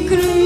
くる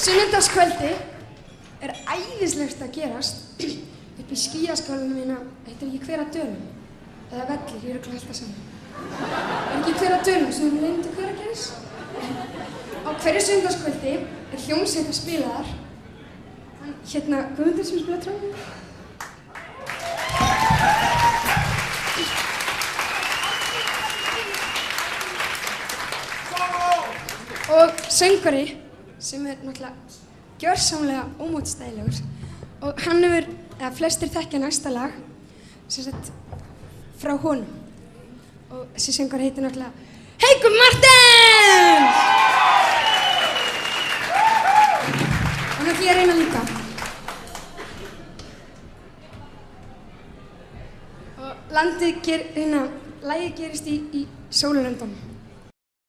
Sunnudagskvöldi er æðislegt að gerast upp í skíaskálunum mína, þetta er ekki hver að dönum, eða vellir, ég er ekki alltaf saman. Er ekki hver að dönum, sem við leyndu hver að gerast. Á hverju sunnudagskvöldi er hljómsveit að spila þar. Hérna, Guðmundur sem spila trónum. Og söngari sem er náttúrulega gjörsamlega ómótstæðilegur og hann hefur, eða flestir þekkja næsta lag sem sagt frá honum og þessi söngari heitir náttúrulega Haukur Martens! Og nú ætlum ég að reyna líka. Og landið ger, hérna, lagið gerist í, í sóluröndunum.